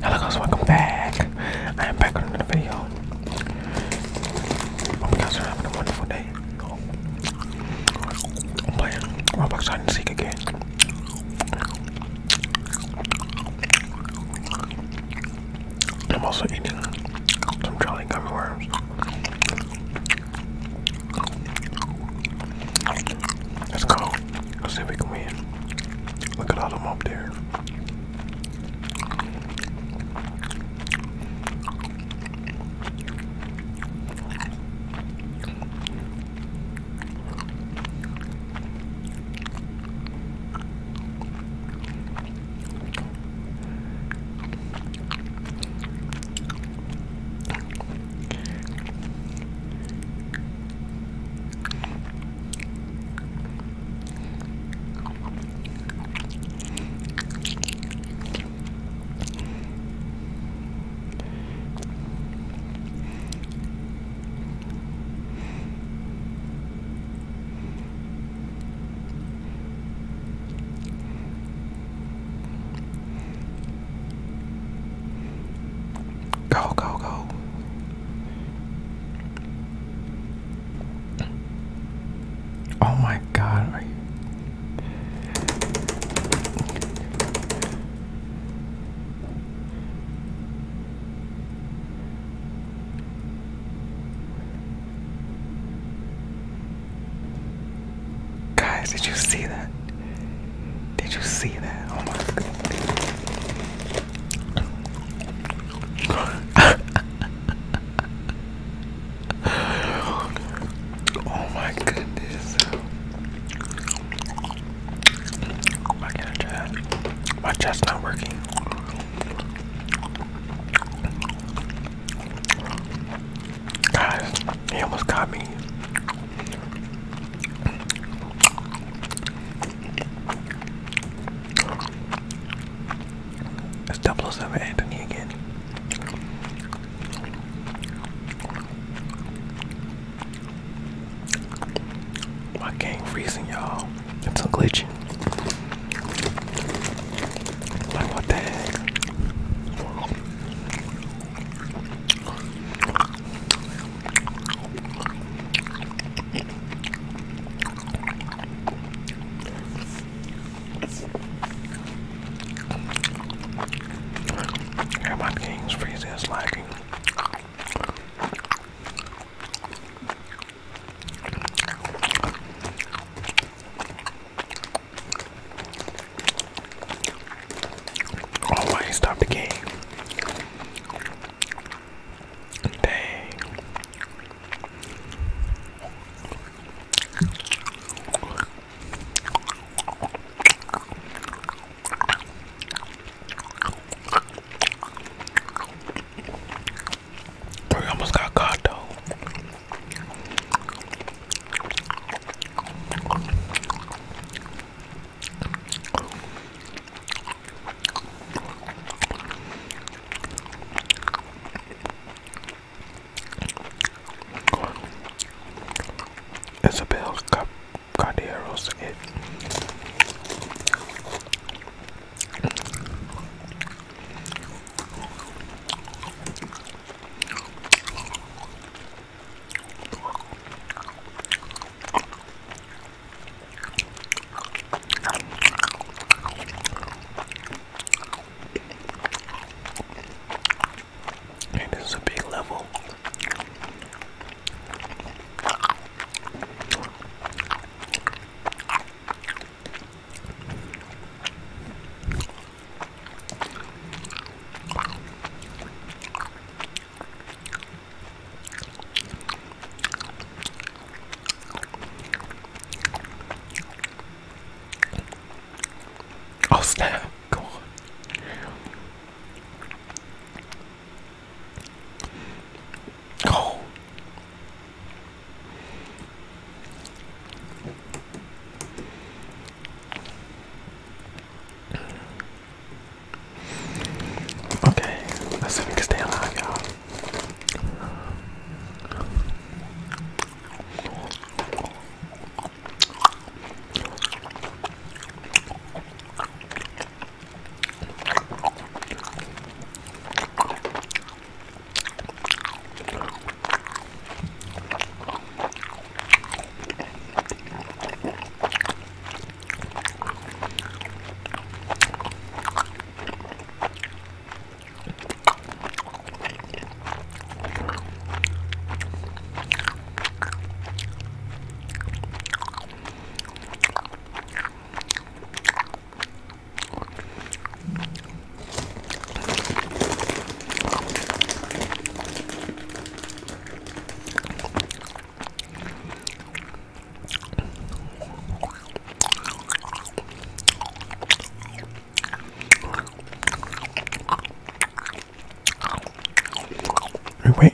Hello guys, welcome back. I am back on another video. Hope you guys are having a wonderful day. I'm playing Roblox Hide and Seek again. I'm also eating some Jolly Gummy Worms. yummy. It's 007 Anthony again. My game freezing y'all. It's a glitching. We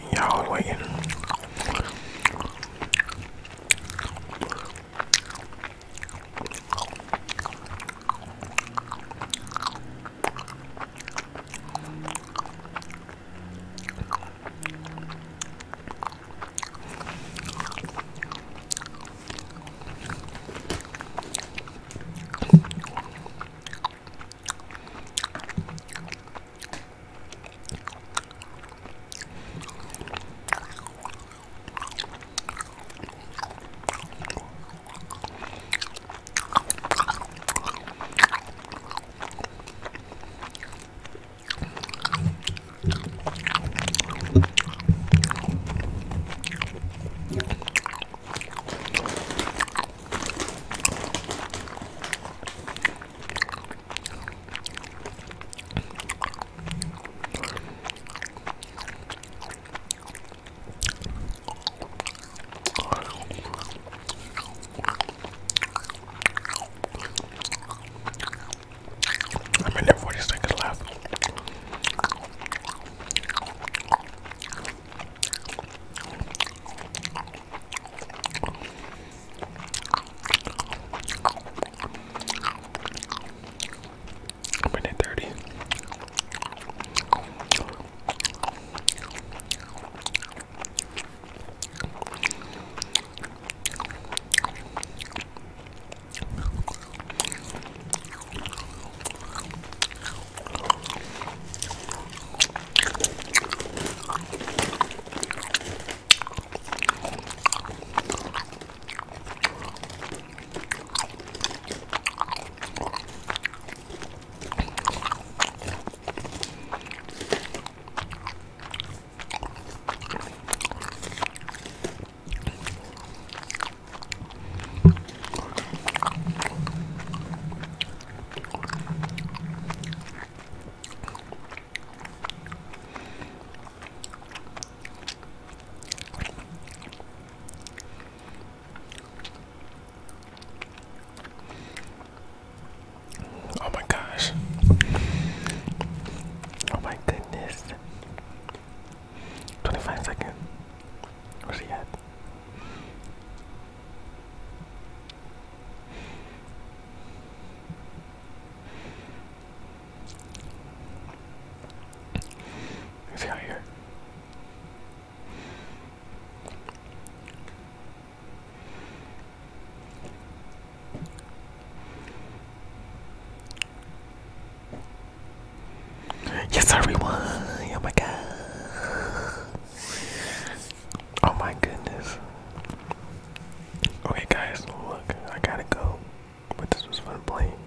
this